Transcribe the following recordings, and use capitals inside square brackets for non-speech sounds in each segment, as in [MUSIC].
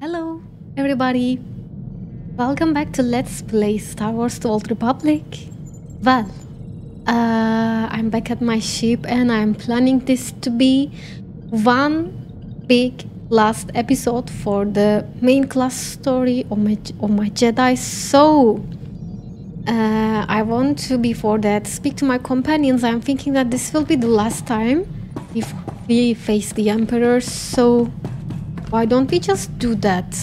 Hello, everybody. Welcome back to Let's Play Star Wars The Old Republic. Well, uh, I'm back at my ship and I'm planning this to be one big last episode for the main class story of my, of my Jedi. So, uh, I want to, before that, speak to my companions. I'm thinking that this will be the last time if we face the Emperor. So, why don't we just do that?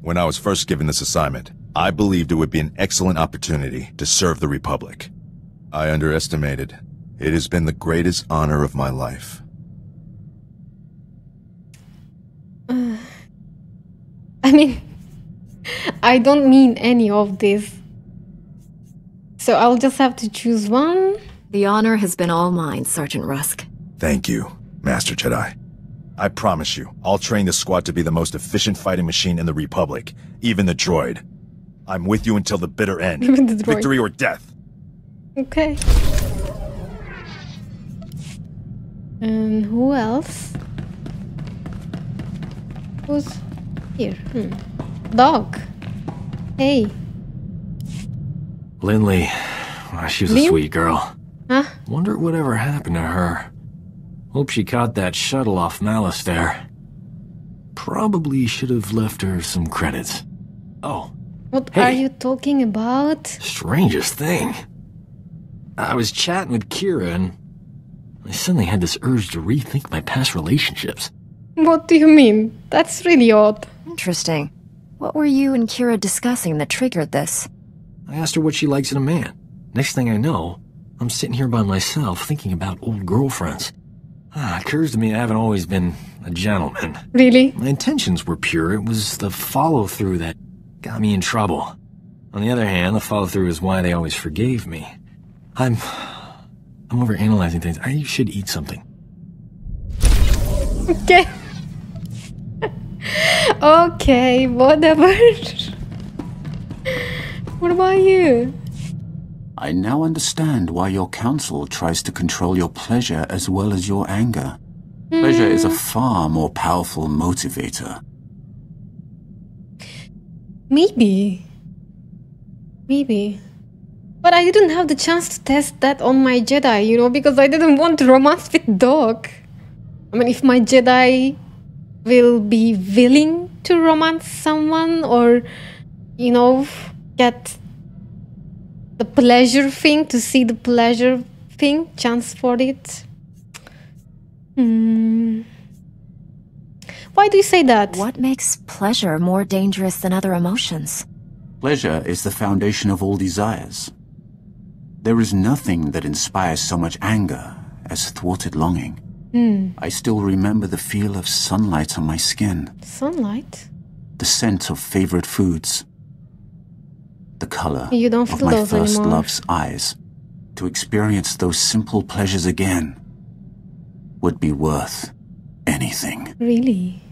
When I was first given this assignment, I believed it would be an excellent opportunity to serve the Republic. I underestimated. It has been the greatest honor of my life. [SIGHS] I mean, I don't mean any of this. So I'll just have to choose one. The honor has been all mine, Sergeant Rusk. Thank you, Master Jedi. I promise you, I'll train the squad to be the most efficient fighting machine in the Republic, even the droid. I'm with you until the bitter end. Even the droid. Victory or death. Okay. And who else? Who's here? Hmm. Dog. Hey. Lindley, ah, she was a sweet girl. Huh? Wonder whatever happened to her. Hope she caught that shuttle off Malastare. Probably should have left her some credits. Oh, What Hey. are you talking about? strangest thing. I was chatting with Kira and I suddenly had this urge to rethink my past relationships. What do you mean? That's really odd. Interesting. What were you and Kira discussing that triggered this? I asked her what she likes in a man. Next thing I know, I'm sitting here by myself thinking about old girlfriends. Ah, it occurs to me I haven't always been a gentleman. Really? My intentions were pure. It was the follow through that got me in trouble. On the other hand, the follow through is why they always forgave me. I'm. I'm overanalyzing things. I should eat something. Okay. [LAUGHS] okay, whatever. [LAUGHS] what about you? I now understand why your council tries to control your pleasure as well as your anger. Pleasure is a far more powerful motivator. Maybe. Maybe. But I didn't have the chance to test that on my Jedi, you know, because I didn't want to romance with dog. I mean, if my Jedi will be willing to romance someone or, you know, get the pleasure thing, to see the pleasure thing, chance for it. Hmm. Why do you say that? What makes pleasure more dangerous than other emotions? Pleasure is the foundation of all desires. There is nothing that inspires so much anger as thwarted longing. I still remember the feel of sunlight on my skin, Sunlight? the scent of favorite foods, the color You don't of my those first anymore. love's eyes. To experience those simple pleasures again would be worth anything. Really?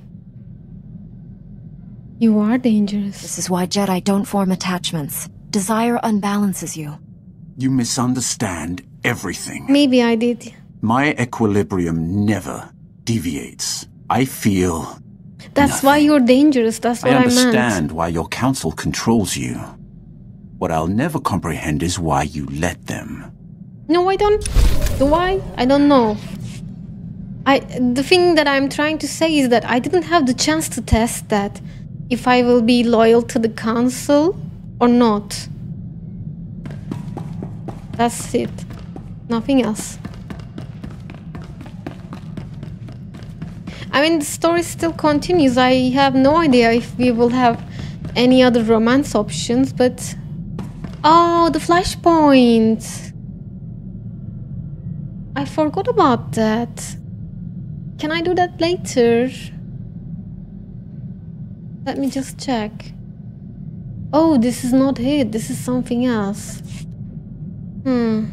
You are dangerous. This is why Jedi don't form attachments. Desire unbalances you. You misunderstand everything. Maybe I did. My equilibrium never deviates. I feel. That's why you're dangerous. That's what I I, meant. understand why your council controls you. What I'll never comprehend is why you let them. No, I don't. Do I? I don't know. I. The thing that I'm trying to say is that I didn't have the chance to test that. If I will be loyal to the council or not. That's it. Nothing else. I mean, the story still continues. I have no idea if we will have any other romance options, but. Oh, the flashpoint! I forgot about that. Can I do that later? Let me just check. Oh, this is not it. This is something else. Hmm.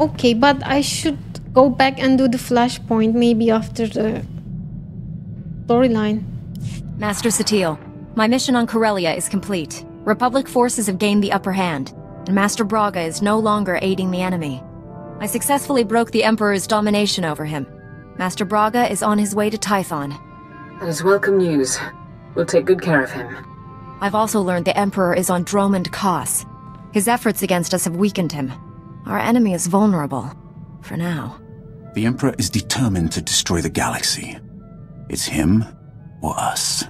Okay, but I should go back and do the flashpoint maybe after the storyline. Master Satele, my mission on Corellia is complete. Republic forces have gained the upper hand, and Master Braga is no longer aiding the enemy. I successfully broke the Emperor's domination over him. Master Braga is on his way to Tython. That is welcome news. We'll take good care of him. I've also learned the Emperor is on Dromund Kaas. His efforts against us have weakened him. Our enemy is vulnerable. For now. The Emperor is determined to destroy the galaxy. It's him or us.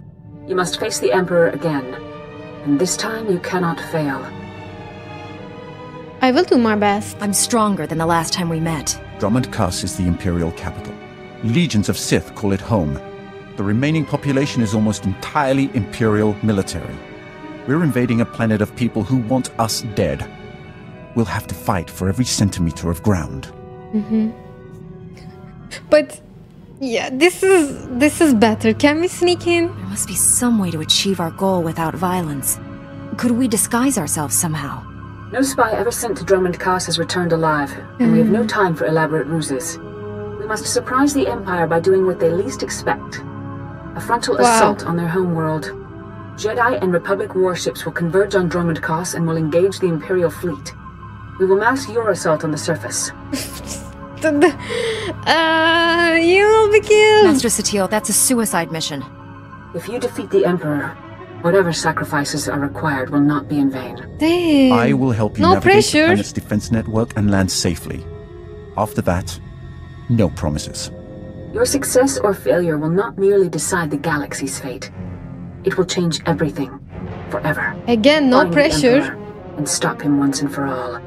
You must face the Emperor again. And this time you cannot fail. I will do my best. I'm stronger than the last time we met. Dromund Kaas is the Imperial capital. Legions of Sith call it home. The remaining population is almost entirely Imperial military. We're invading a planet of people who want us dead. We'll have to fight for every centimeter of ground. Mm-hmm. But yeah, this is this is better. Can we sneak in? There must be some way to achieve our goal without violence. Could we disguise ourselves somehow? No spy ever sent to Dromund Kaas has returned alive, and we have no mm. time for elaborate ruses. We must surprise the Empire by doing what they least expect. A frontal Wow. assault on their homeworld. Jedi and Republic warships will converge on Dromund Kaas and will engage the Imperial fleet. We will mask your assault on the surface. [LAUGHS] The- the- Uh, you will be killed. Master Satele, that's a suicide mission. If you defeat the Emperor, whatever sacrifices are required will not be in vain. Damn. I will help you No navigate pressure. the planet's defense network and land safely. After that, no promises. Your success or failure will not merely decide the galaxy's fate. It will change everything. Forever. Again, no Find pressure. Emperor And stop him once and for all.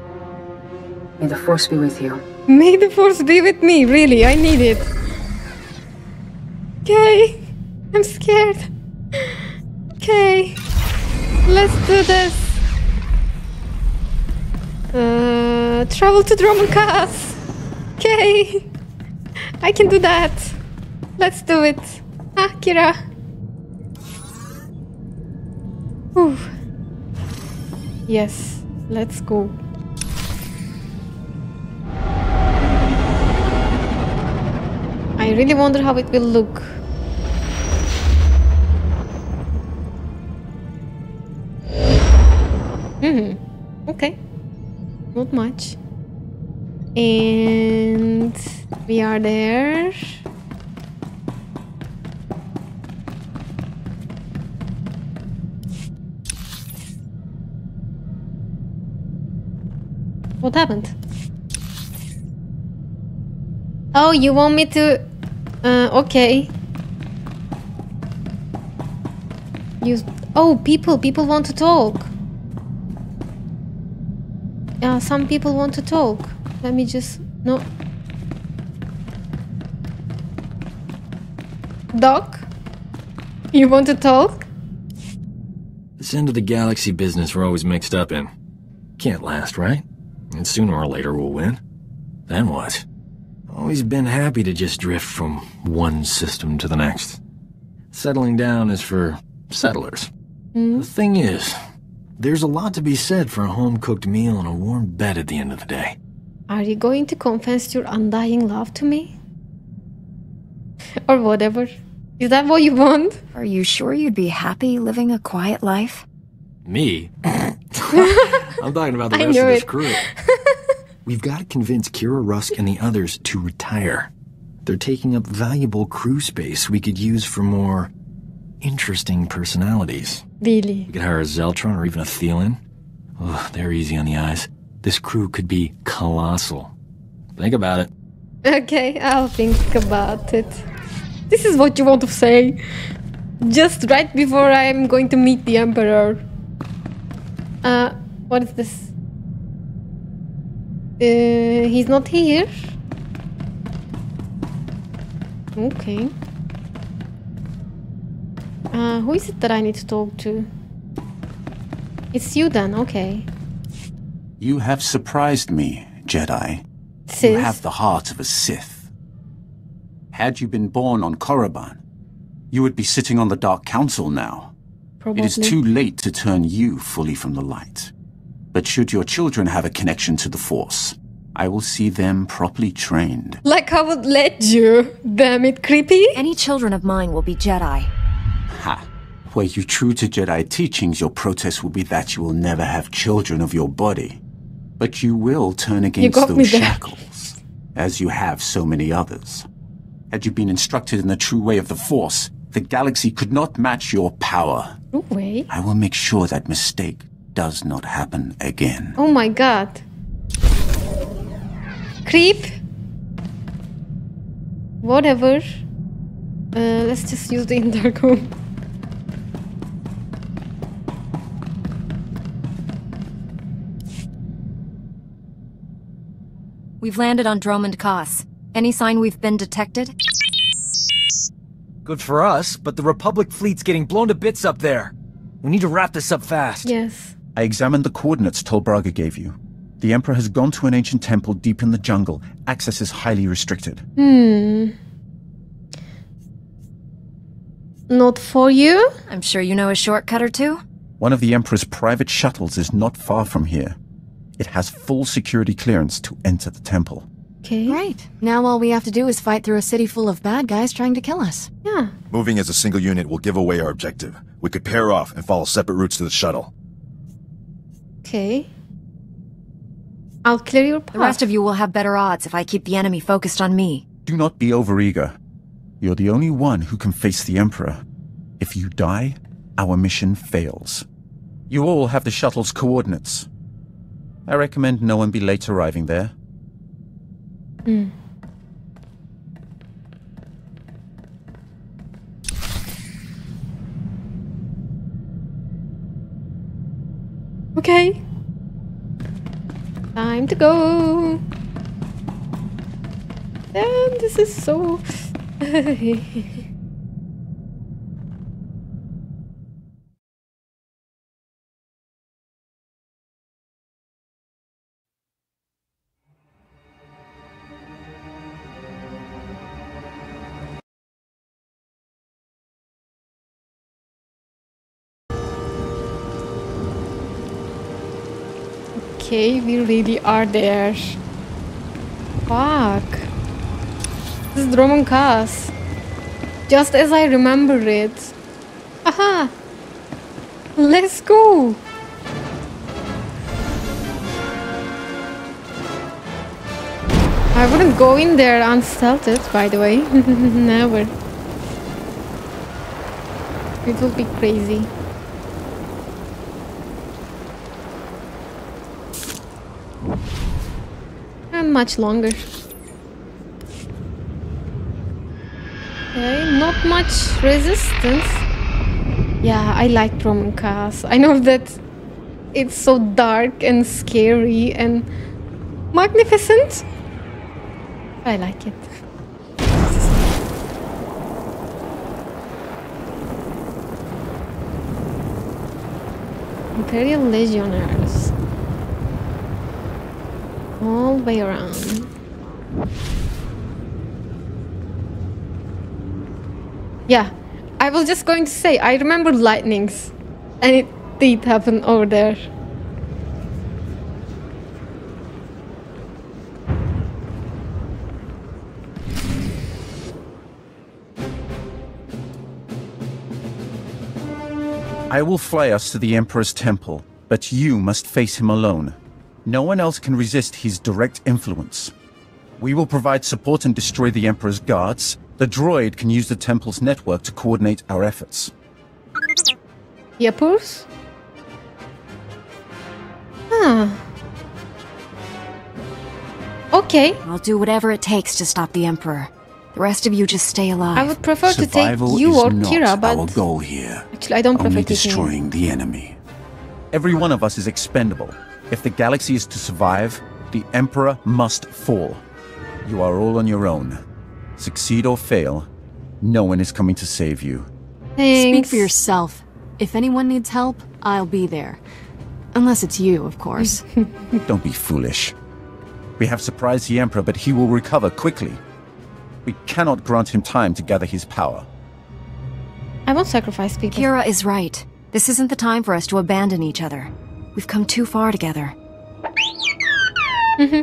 May the Force be with you. May the force be with me. Really, I need it. Okay, I'm scared. Okay, let's do this. Uh, travel to Dromund Kaas. Okay, I can do that. Let's do it. Ah, Kira. Whew. Yes, let's go. I really wonder how it will look. Hmm. Okay. Not much. And we are there. What happened? Oh, you want me to... Uh, okay. You... Oh, people. People want to talk. Yeah, some people want to talk. Let me just... No. Doc? You want to talk? This end of the galaxy business we're always mixed up in. Can't last, right? And sooner or later we'll win. Then what? Always been happy to just drift from one system to the next. Settling down is for settlers. Hmm? The thing is, there's a lot to be said for a home-cooked meal and a warm bed at the end of the day. Are you going to confess your undying love to me? or whatever. Is that what you want? Are you sure you'd be happy living a quiet life? Me? [LAUGHS] [LAUGHS] I'm talking about the rest of this crew. [LAUGHS] We've got to convince Kira Rusk and the others to retire. They're taking up valuable crew space we could use for more interesting personalities. Really? We could hire a Zeltron or even a Thielen. Ugh, they're easy on the eyes. This crew could be colossal. Think about it. Okay, I'll think about it. This is what you want to say. Just right before I'm going to meet the Emperor. Uh, what is this? Uh, he's not here. Okay. Uh, who is it that I need to talk to? It's you then, okay. You have surprised me, Jedi. Sith? You have the heart of a Sith. Had you been born on Korriban, you would be sitting on the Dark Council now. Probably. It is too late to turn you fully from the light. But should your children have a connection to the Force, I will see them properly trained. Like I would let you. Damn it, creepy. Any children of mine will be Jedi. Ha! Were you true to Jedi teachings, your protest will be that you will never have children of your body. But you will turn against those shackles, as you have so many others. Had you been instructed in the true way of the Force, the galaxy could not match your power. No way. I will make sure that mistake does not happen again. Oh my god. Creep. Whatever. Uh, let's just use the intercom. We've landed on Dromund Kaas. Any sign we've been detected? Good for us, but the Republic fleet's getting blown to bits up there. We need to wrap this up fast. Yes. I examined the coordinates Tol Braga gave you. The Emperor has gone to an ancient temple deep in the jungle. Access is highly restricted. Hmm. Not for you? I'm sure you know a shortcut or two? One of the Emperor's private shuttles is not far from here. It has full security clearance to enter the temple. Okay. Right. Now all we have to do is fight through a city full of bad guys trying to kill us. Yeah. Moving as a single unit will give away our objective. We could pair off and follow separate routes to the shuttle. Okay. I'll clear your path. The rest of you will have better odds if I keep the enemy focused on me. Do not be overeager. You're the only one who can face the Emperor. If you die, our mission fails. You all have the shuttle's coordinates. I recommend no one be late arriving there. Hmm. Okay. Time to go. Damn, this is so. [LAUGHS] [LAUGHS] okay, we really are there. Fuck. This is Dromund Kaas. Just as I remember it. Aha! Let's go! I wouldn't go in there unstealthed, by the way. [LAUGHS] Never. It would be crazy. And much longer. Okay, not much resistance. Yeah, I like Dromund Kaas. I know that it's so dark and scary and magnificent. I like it. Imperial Legionnaires. All the way around. Yeah, I was just going to say, I remember lightnings. And it did happen over there. I will fly us to the Emperor's temple, but you must face him alone. No one else can resist his direct influence. We will provide support and destroy the Emperor's guards. The droid can use the temple's network to coordinate our efforts. Yepers? Ah. Okay, I'll do whatever it takes to stop the Emperor. The rest of you just stay alive. I would prefer to take Survival you is or not Kira, our but goal here. actually I don't prefer Only taking you. destroying the enemy. Every one of us is expendable. If the galaxy is to survive, the Emperor must fall. You are all on your own. Succeed or fail, no one is coming to save you. Thanks. Speak for yourself. If anyone needs help, I'll be there. Unless it's you, of course. [LAUGHS] Don't be foolish. We have surprised the Emperor, but he will recover quickly. We cannot grant him time to gather his power. I won't sacrifice people. Kira is right. This isn't the time for us to abandon each other. We've come too far together. Mm-hmm.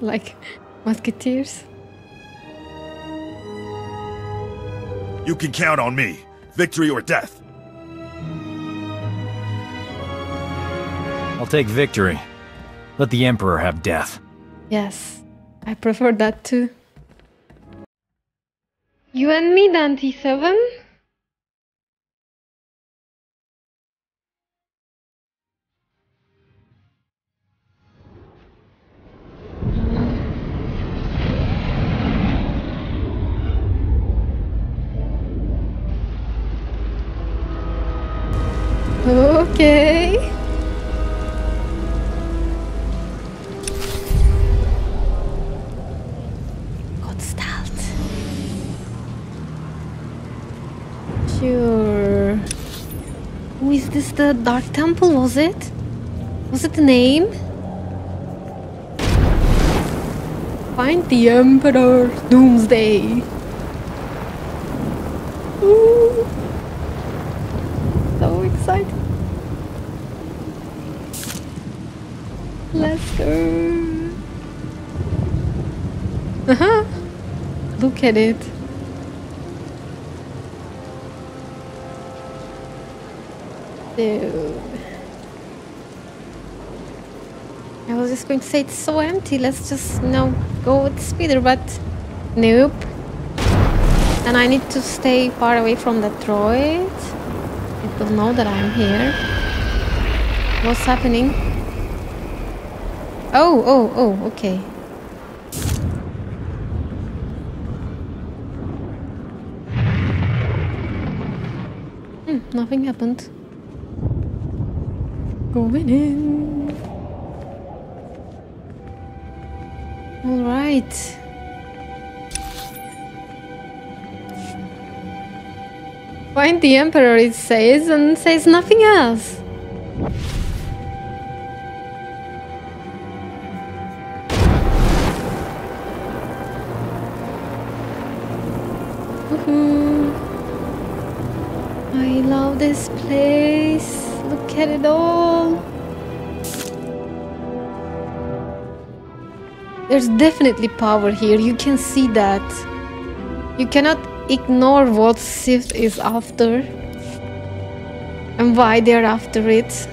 [LAUGHS] like musketeers. You can count on me. Victory or death. I'll take victory. Let the Emperor have death. Yes. I prefer that too. You and me, Dante 7? Okay. God stealth. Sure. Who is this? The Dark Temple, was it? Was it the name? Find the Emperor Doomsday. Ooh. So excited. Let's go. Uh-huh. Look at it. Dude. I was just going to say it's so empty. Let's just, you know, go with the speeder, but nope. And I need to stay far away from the droid. It will know that I'm here. What's happening? Oh, oh, oh, okay. Hmm, nothing happened. Going in. All right. Find the Emperor, it says, and says nothing else. Woohoo. I love this place. Look at it all. There's definitely power here. You can see that. You cannot ignore what Sith is after and why they're after it.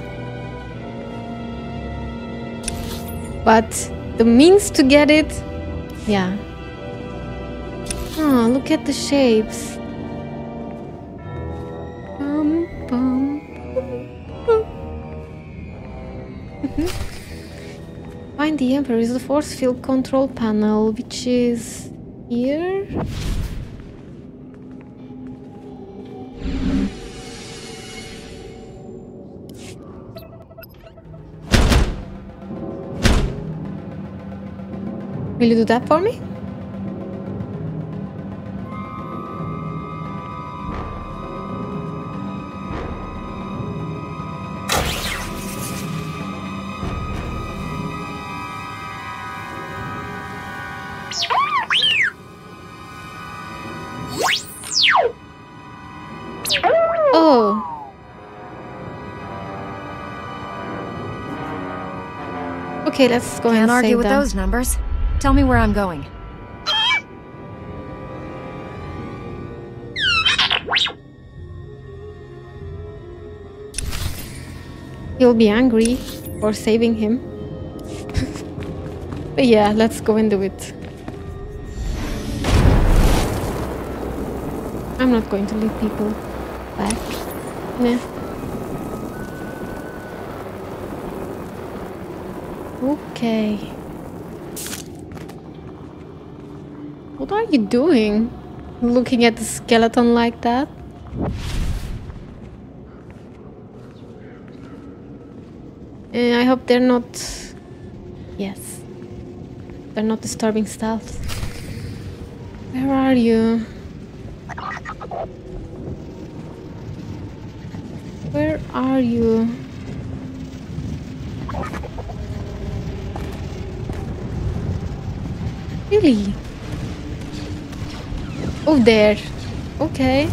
But the means to get it, yeah. Oh, look at the shapes. Find the Emperor is the force field control panel, which is here. Will you do that for me? Okay, let's go Can't and argue save with them. those numbers. Tell me where I'm going. He'll be angry for saving him. [LAUGHS] but yeah, let's go and do it. I'm not going to leave people back. Nah. Okay. What are you doing? Looking at the skeleton like that? Uh, I hope they're not. Yes. They're not disturbing stealth. Where are you? Where are you? Really? Oh, there. Okay.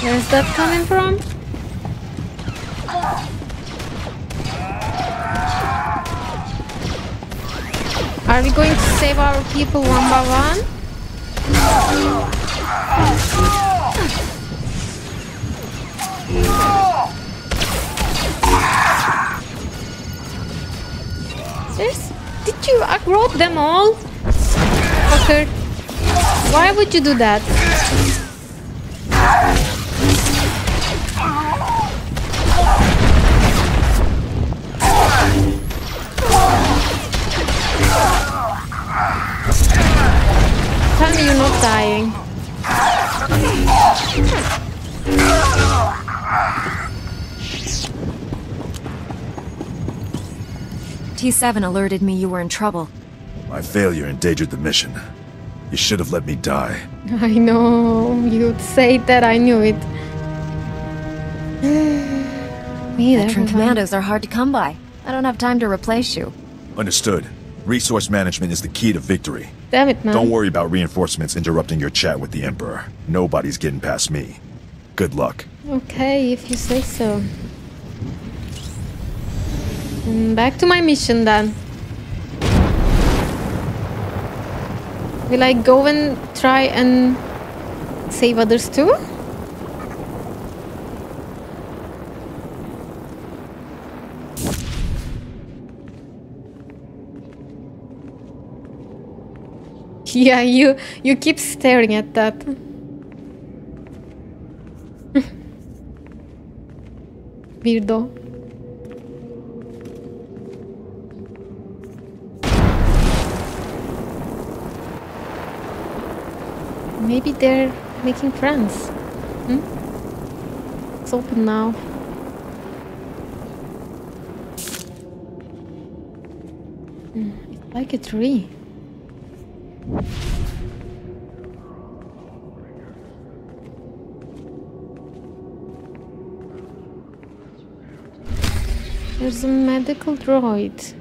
Where's that coming from? Are we going to save our people one by one? There's... Did you aggro them all? Fucker. Why would you do that? T7 alerted me you were in trouble. My failure endangered the mission. You should have let me die. [LAUGHS] I know. You'd say that I knew it. [SIGHS] Me either. Veteran commandos are hard to come by. I don't have time to replace you. Understood. Resource management is the key to victory. Damn it, man. Don't worry about reinforcements interrupting your chat with the Emperor. Nobody's getting past me. Good luck. Okay, if you say so. Mm, Back to my mission then. Will I go and try and save others too? [LAUGHS] Yeah, you you keep staring at that. [LAUGHS] Weirdo. Maybe they're making friends. Hmm? It's open now. Hmm, It's like a tree. There's a medical droid.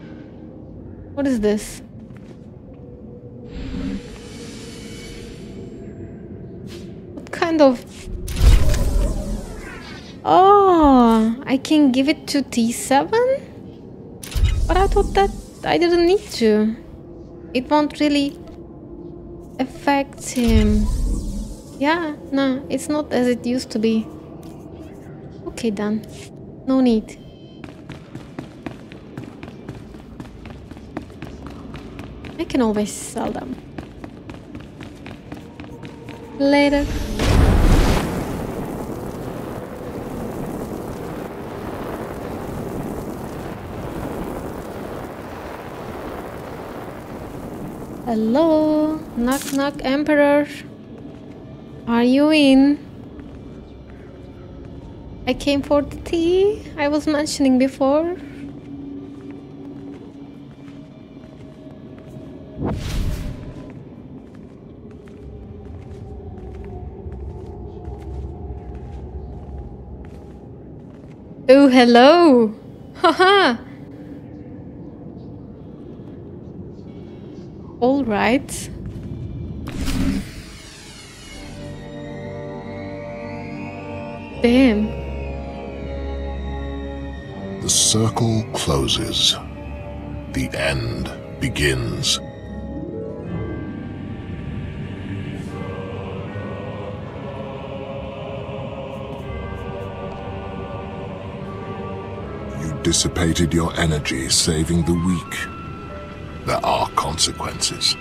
What is this? Kind of... Oh, I can give it to T7? But I thought that I didn't need to. It won't really affect him. Yeah, no, it's not as it used to be. Okay, then. No need. I can always sell them. Later. Hello? Knock knock, Emperor. Are you in? I came for the tea I was mentioning before. Oh, hello! [LAUGHS] Haha! All right. Damn. The circle closes. The end begins. You dissipated your energy saving the weak. There are consequences.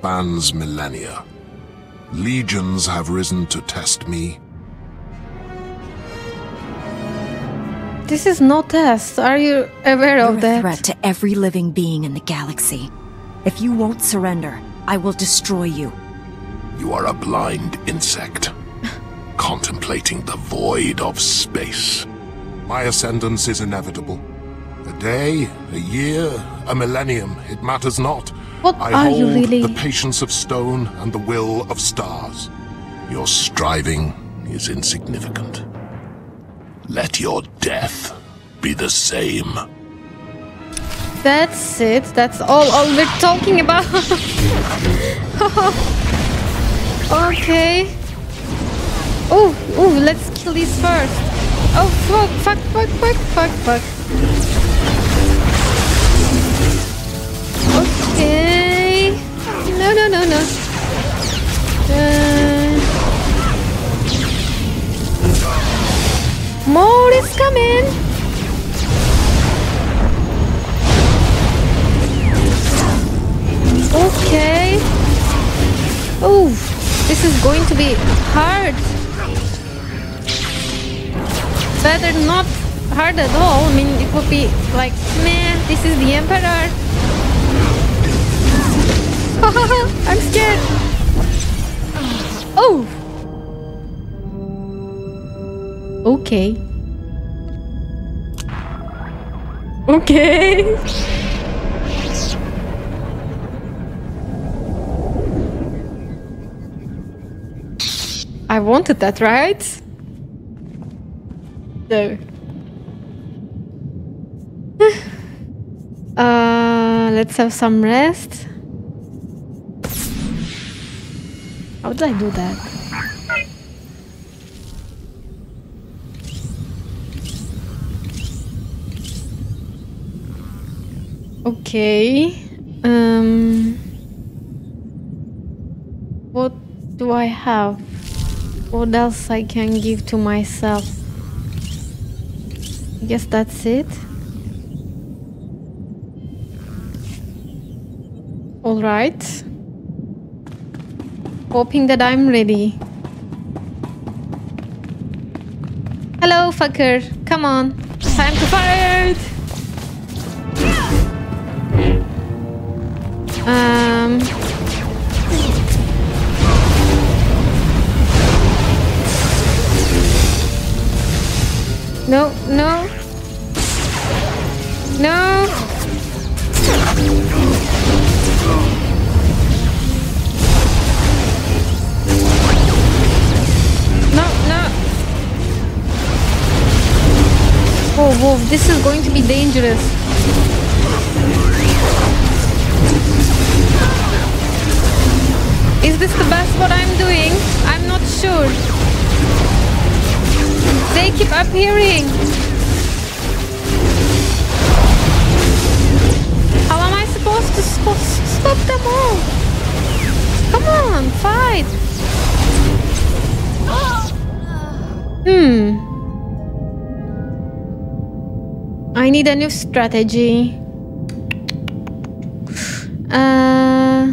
Spans millennia. Legions have risen to test me. This is no test. Are you aware You're of a threat to every living being in the galaxy. If you won't surrender, I will destroy you. You are a blind insect, [LAUGHS] contemplating the void of space. My ascendance is inevitable. A day, a year, a millennium, it matters not. What I are hold you really? the patience of stone and the will of stars. Your striving is insignificant. Let your death be the same. That's it. That's all, all we're talking about. [LAUGHS] okay. Oh, oh, let's kill these first. Oh, fuck, fuck, fuck, fuck, fuck, fuck. Okay. No, no, no, no. Uh, more is coming. Okay. Oh, this is going to be hard. Better not hard at all. I mean, it would be like, man, this is the Emperor. Okay. Okay. I wanted that, right? So. [SIGHS] uh, let's have some rest. How did I do that? Okay. Um. What do I have? What else I can give to myself? I guess that's it. All right. Hoping that I'm ready. Hello, fucker. Come on. Time to fight. Um. No, no. No. No, no. Whoa, whoa, this is going to be dangerous. Appearing. How am I supposed to sp stop them all? Come on, fight. Hmm. I need a new strategy. Uh,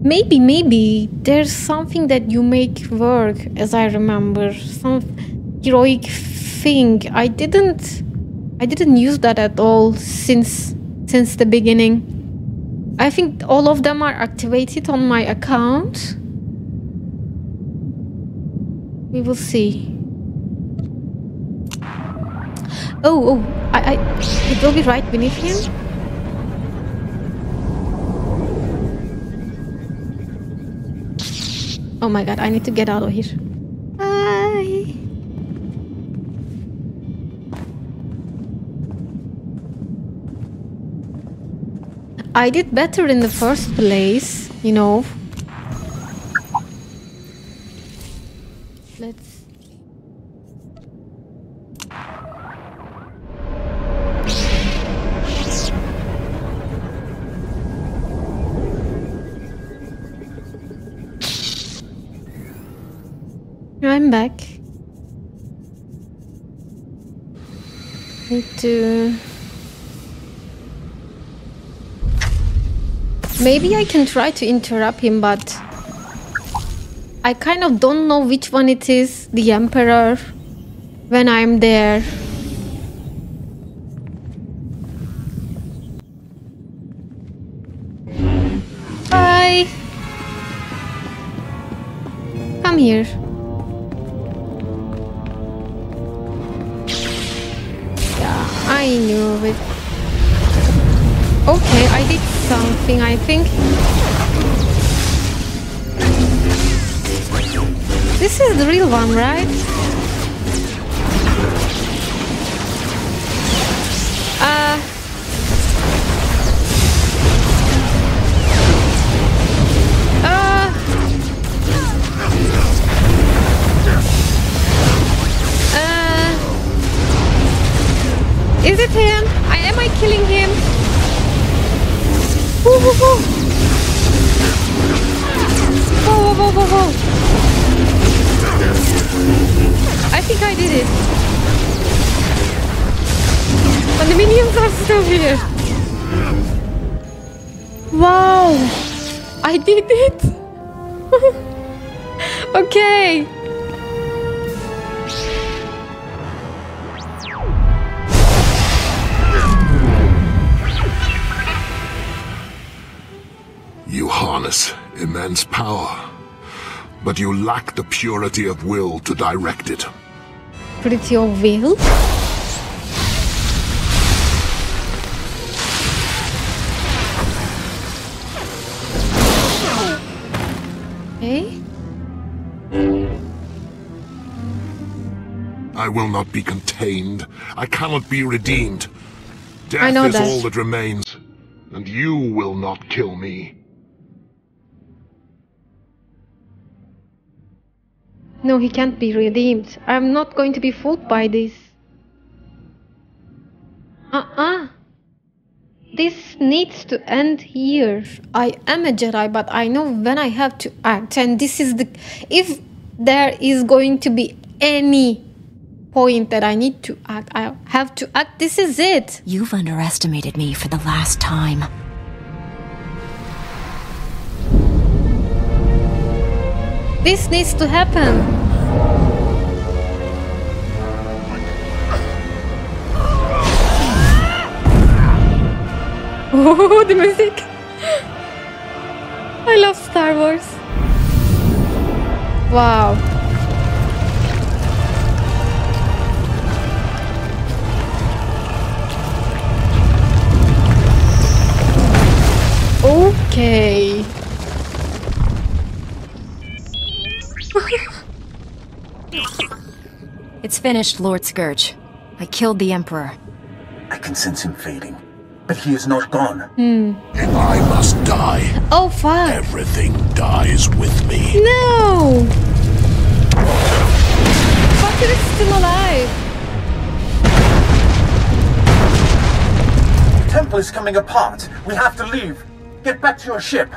maybe, maybe there's something that you make work, as I remember. Some heroic thing. I didn't, I didn't use that at all since since the beginning. I think all of them are activated on my account. We will see. Oh, oh, I, I, it will be right beneath him. Oh my god, I need to get out of here. I did better in the first place, you know. Let's I'm back. Need to. Maybe I can try to interrupt him, but I kind of don't know which one it is, the Emperor, when I'm there. Bye! Come here. Okay, I did something, I think. This is the real one, right? Still here. Wow. I did it. [LAUGHS] okay. You harness immense power, but you lack the purity of will to direct it. Purity of will? I will not be contained. I cannot be redeemed. Death I know is that. all that remains, and you will not kill me. No, he can't be redeemed. I'm not going to be fooled by this. Uh-uh. This needs to end here. I am a Jedi, but I know when I have to act. And this is the... If there is going to be any point that I need to act, I have to act. This is it. You've underestimated me for the last time. This needs to happen. [LAUGHS] Oh, the music! I love Star Wars. Wow. Okay. It's finished, Lord Scourge. I killed the Emperor. I can sense him fading. But he is not gone. Hmm. If I must die, Oh fuck! everything dies with me. No! Fucker is still alive. The temple is coming apart. We have to leave. Get back to your ship.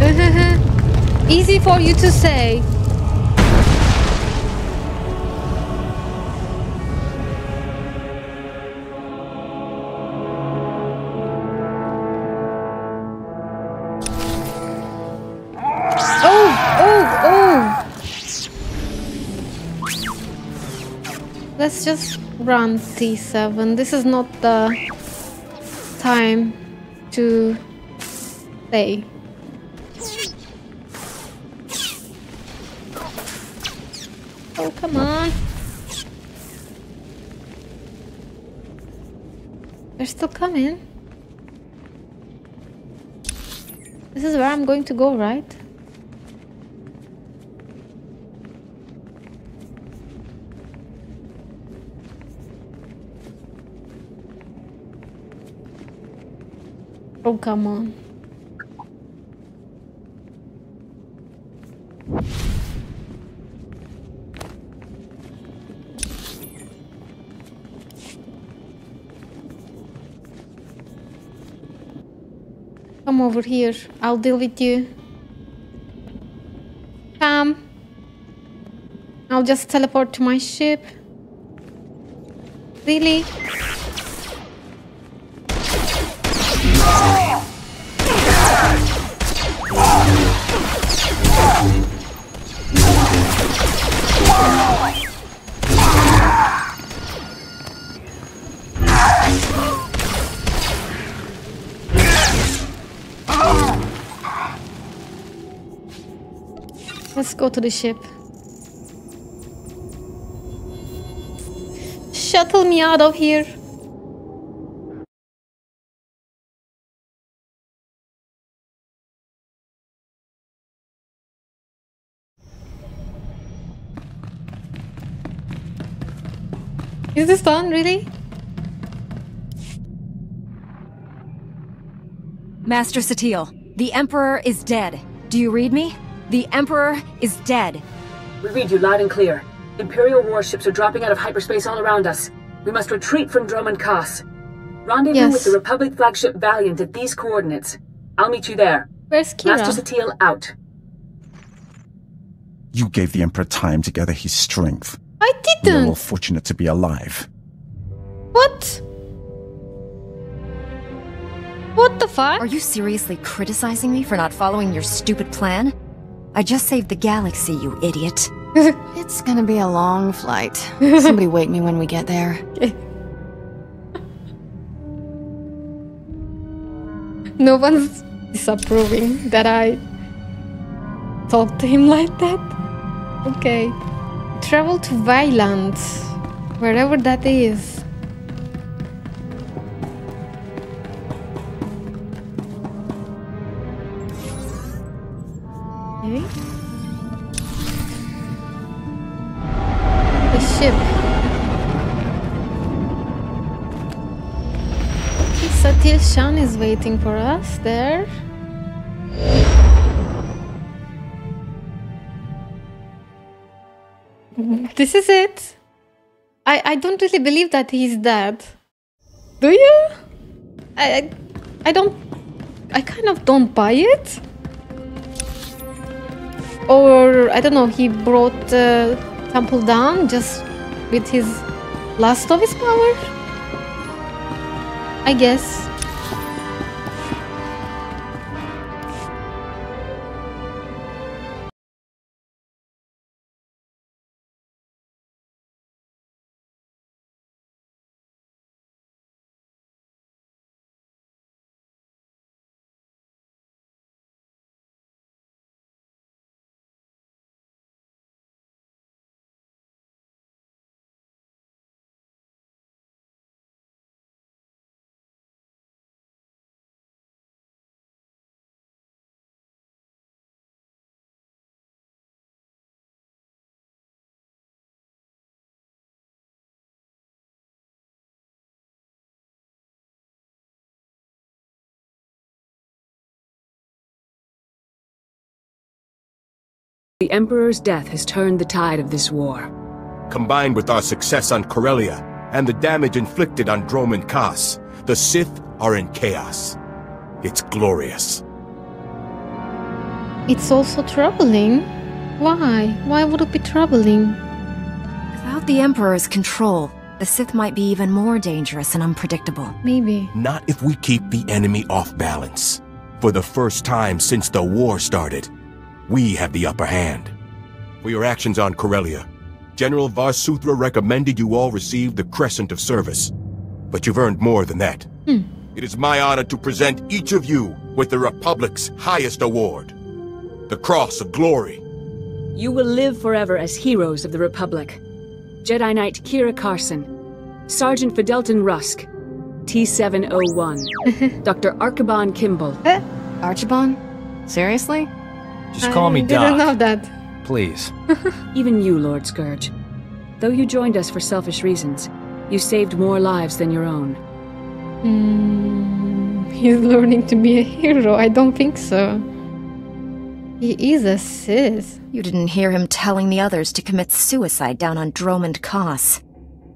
[LAUGHS] Easy for you to say. Oh, oh, oh! Let's just run T7. This is not the time to stay. Oh, come on. They're still coming. This is where I'm going to go, right? Oh, come on. Over here. I'll deal with you. Come. I'll just teleport to my ship. Really? go to the ship. Shuttle me out of here. Is this done, really? Master Satele, the Emperor is dead. Do you read me? The Emperor is dead. We read you loud and clear. Imperial warships are dropping out of hyperspace all around us. We must retreat from Dromund Kaas. Rendezvous Yes. with the Republic flagship Valiant at these coordinates. I'll meet you there. Where's Kira? Master Satele out. You gave the Emperor time to gather his strength. I didn't. We are all fortunate to be alive. What? What the fuck? Are you seriously criticizing me for not following your stupid plan? I just saved the galaxy, you idiot. [LAUGHS] It's gonna be a long flight. [LAUGHS] Somebody wake me when we get there. [LAUGHS] No one's disapproving that I talked to him like that. Okay. Travel to Valiant. Wherever that is. Satele Shan is waiting for us there. This is it. I, I don't really believe that he's dead. Do you? I, I I don't I kind of don't buy it. Or I don't know, he brought the temple down just with his last of his power? I guess. The Emperor's death has turned the tide of this war. Combined with our success on Corellia and the damage inflicted on Dromund Kaas, the Sith are in chaos. It's glorious. It's also troubling. Why? Why would it be troubling? Without the Emperor's control, the Sith might be even more dangerous and unpredictable. Maybe. Not if we keep the enemy off balance. For the first time since the war started, we have the upper hand. For your actions on Corellia, General Var Suthra recommended you all receive the Crescent of Service. But you've earned more than that. Hmm. It is my honor to present each of you with the Republic's highest award, the Cross of Glory. You will live forever as heroes of the Republic. Jedi Knight Kira Carson, Sergeant Fideltin Rusk, T-701, [LAUGHS] Dr. Archiban Kimble, eh, Archiban? Seriously? Just call me I didn't know Doc, that. please. [LAUGHS] even you, Lord Scourge. Though you joined us for selfish reasons, you saved more lives than your own. Hmm, [LAUGHS] he's learning to be a hero. I don't think so. He is a Sith. You didn't hear him telling the others to commit suicide down on Dromund Kaas.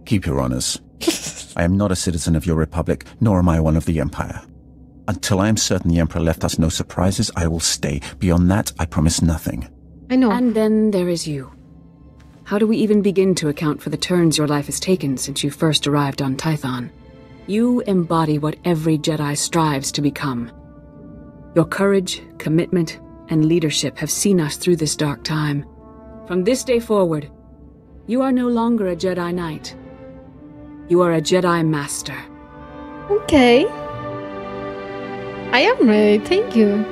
Keep your honors. [LAUGHS] I am not a citizen of your republic, nor am I one of the Empire. Until I am certain the Emperor left us no surprises, I will stay. Beyond that, I promise nothing. I know. And then there is you. How do we even begin to account for the turns your life has taken since you first arrived on Tython? You embody what every Jedi strives to become. Your courage, commitment, and leadership have seen us through this dark time. From this day forward, you are no longer a Jedi Knight. You are a Jedi Master. okay. I am ready. Thank you.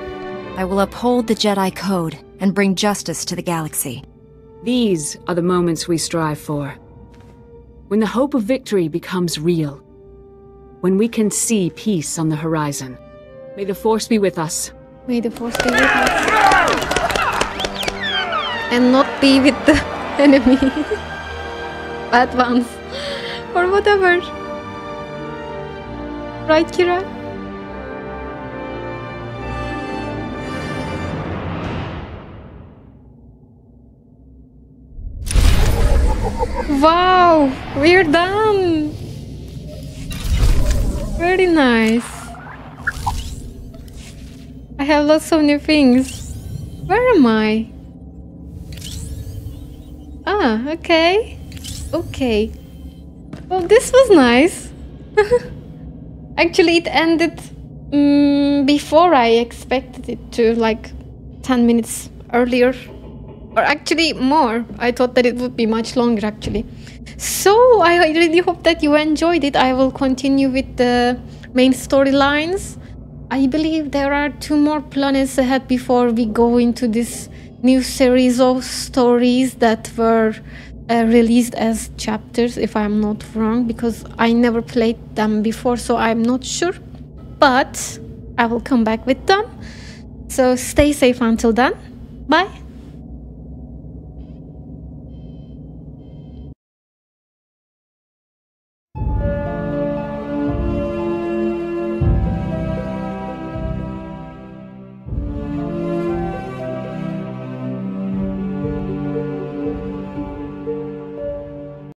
I will uphold the Jedi Code and bring justice to the galaxy. These are the moments we strive for. When the hope of victory becomes real. When we can see peace on the horizon. May the Force be with us. May the force be with us. And not be with the [LAUGHS] enemy. Bad ones. or whatever. Right, Kira? Wow, we're done. Very nice. I have lots of new things. Where am I? Ah, okay. Okay. Well, this was nice. [LAUGHS] Actually, it ended mm, before I expected it to, like 10 minutes earlier. Or actually, more. I thought that it would be much longer, actually. So, I really hope that you enjoyed it. I will continue with the main storylines. I believe there are two more planets ahead before we go into this new series of stories that were uh, released as chapters, if I'm not wrong, because I never played them before, so I'm not sure. But I will come back with them. So stay safe until then. Bye.